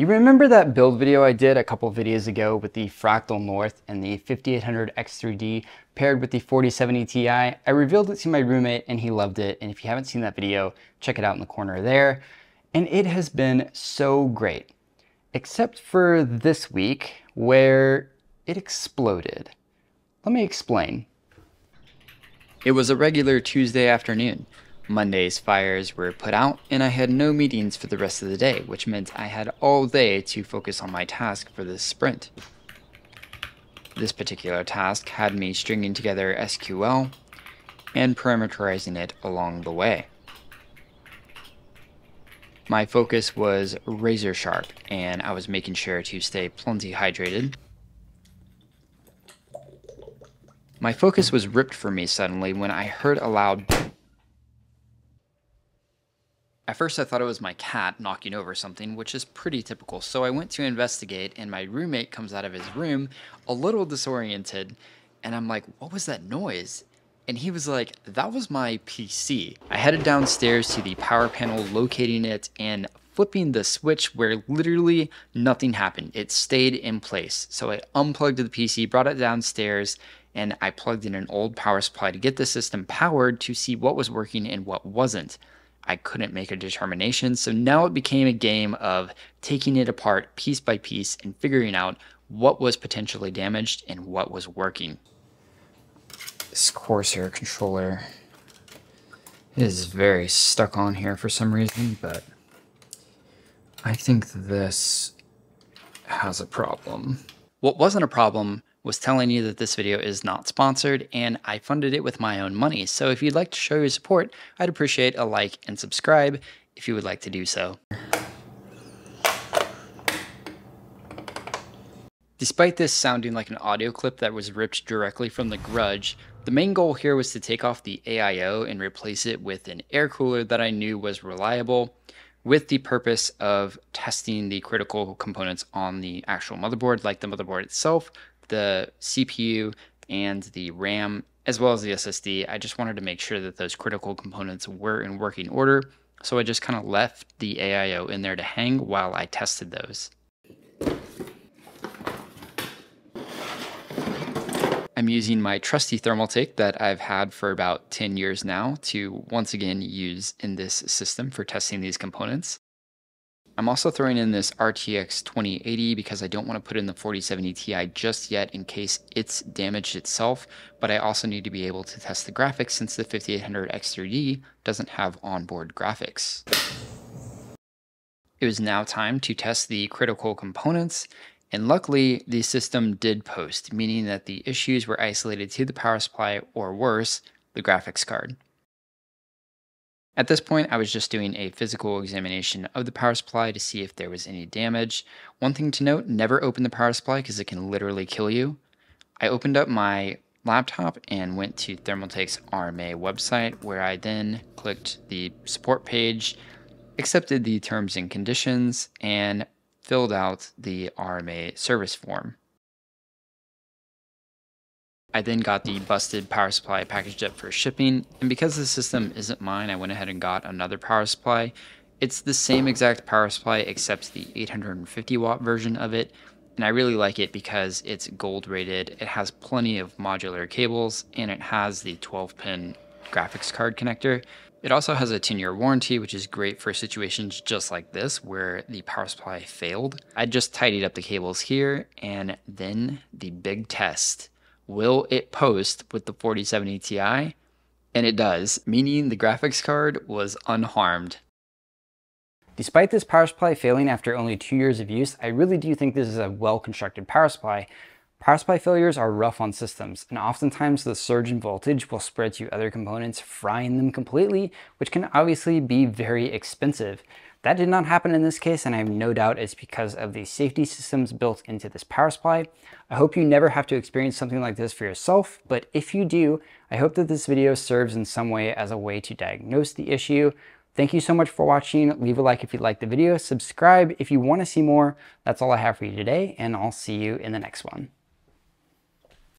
You remember that build video I did a couple videos ago with the Fractal North and the 5800 X3D paired with the 4070 Ti? I revealed it to my roommate and he loved it. And if you haven't seen that video, check it out in the corner there. And it has been so great, except for this week where it exploded. Let me explain. It was a regular Tuesday afternoon. Monday's fires were put out, and I had no meetings for the rest of the day, which meant I had all day to focus on my task for this sprint. This particular task had me stringing together SQL and parameterizing it along the way. My focus was razor sharp, and I was making sure to stay plenty hydrated. My focus was ripped from me suddenly when I heard a loud at first I thought it was my cat knocking over something, which is pretty typical, so I went to investigate and my roommate comes out of his room a little disoriented and I'm like, what was that noise? And he was like, that was my PC. I headed downstairs to the power panel, locating it and flipping the switch where literally nothing happened. It stayed in place. So I unplugged the PC, brought it downstairs, and I plugged in an old power supply to get the system powered to see what was working and what wasn't. I couldn't make a determination. So now it became a game of taking it apart piece by piece and figuring out what was potentially damaged and what was working. This Corsair controller is very stuck on here for some reason, but I think this has a problem. What wasn't a problem was telling you that this video is not sponsored and I funded it with my own money. So if you'd like to show your support, I'd appreciate a like and subscribe if you would like to do so. Despite this sounding like an audio clip that was ripped directly from The Grudge, the main goal here was to take off the AIO and replace it with an air cooler that I knew was reliable with the purpose of testing the critical components on the actual motherboard, like the motherboard itself, the CPU and the RAM, as well as the SSD. I just wanted to make sure that those critical components were in working order. So I just kind of left the AIO in there to hang while I tested those. I'm using my trusty Thermaltake that I've had for about 10 years now to once again use in this system for testing these components. I'm also throwing in this RTX 2080 because I don't want to put in the 4070 Ti just yet in case it's damaged itself, but I also need to be able to test the graphics since the 5800 X3D doesn't have onboard graphics. It was now time to test the critical components, and luckily the system did post, meaning that the issues were isolated to the power supply or worse, the graphics card. At this point, I was just doing a physical examination of the power supply to see if there was any damage. One thing to note, never open the power supply because it can literally kill you. I opened up my laptop and went to Thermaltake's RMA website where I then clicked the support page, accepted the terms and conditions, and filled out the RMA service form. I then got the busted power supply packaged up for shipping, and because the system isn't mine, I went ahead and got another power supply. It's the same exact power supply except the 850 watt version of it, and I really like it because it's gold rated, it has plenty of modular cables, and it has the 12 pin graphics card connector. It also has a 10 year warranty, which is great for situations just like this where the power supply failed. I just tidied up the cables here, and then the big test will it post with the 4070 Ti? And it does, meaning the graphics card was unharmed. Despite this power supply failing after only two years of use, I really do think this is a well-constructed power supply. Power supply failures are rough on systems, and oftentimes the surge in voltage will spread to other components, frying them completely, which can obviously be very expensive. That did not happen in this case, and I have no doubt it's because of the safety systems built into this power supply. I hope you never have to experience something like this for yourself, but if you do, I hope that this video serves in some way as a way to diagnose the issue. Thank you so much for watching. Leave a like if you liked the video. Subscribe if you want to see more. That's all I have for you today, and I'll see you in the next one.